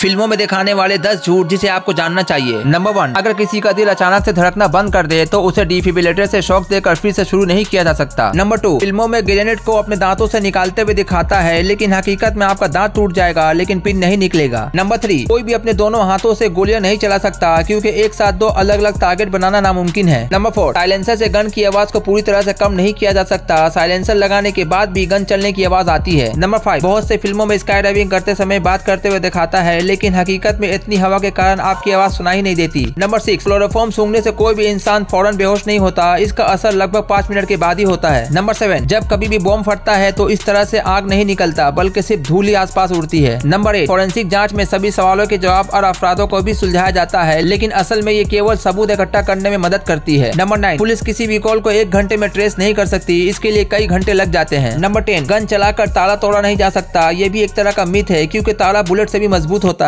फ़िल्मों में दिखाने वाले 10 झूठ जिसे आपको जानना चाहिए। नंबर वन अगर किसी का दिल अचानक से धड़कना बंद कर दे तो उसे डिफिबिलेटर से शौक देकर फिर से शुरू नहीं किया जा सकता। नंबर टू फ़िल्मों में ग्रेनेड को अपने दांतों से निकालते हुए दिखाता है, लेकिन हकीकत में आपका दांत टूट जाएगा, लेकिन पिन नहीं निकलेगा। नंबर थ्री कोई भी अपने दोनों हाथों से गोलियाँ नहीं चला सकता, क्योंकि एक साथ दो अलग अलग टारगेट बनाना नामुमकिन है। नंबर फोर साइलेंसर से गन की आवाज़ को पूरी तरह से कम नहीं किया जा सकता। साइलेंसर लगाने के बाद भी गन चलने की आवाज़ आती है। नंबर फाइव बहुत से फ़िल्मों में स्काई ड्राइविंग करते समय बात करते हुए दिखाता है लेकिन हकीकत में इतनी हवा के कारण आपकी आवाज़ सुनाई नहीं देती। नंबर सिक्स क्लोरोफॉर्म सूंघने से कोई भी इंसान फ़ौरन बेहोश नहीं होता। इसका असर लगभग पाँच मिनट के बाद ही होता है। नंबर सेवन जब कभी भी बॉम्ब फटता है तो इस तरह से आग नहीं निकलता, बल्कि सिर्फ़ धूल ही आसपास उड़ती है। नंबर एट फॉरेंसिक जाँच में सभी सवालों के जवाब और अपराधों को भी सुलझाया जाता है, लेकिन असल में ये केवल सबूत इकट्ठा करने में मदद करती है। नंबर नाइन पुलिस किसी भी कॉल को एक घंटे में ट्रेस नहीं कर सकती, इसके लिए कई घंटे लग जाते हैं। नंबर टेन गन चलाकर ताला तोड़ा नहीं जा सकता, ये भी एक तरह का मिथ है, क्योंकि ताला बुलेट से भी मज़बूत होता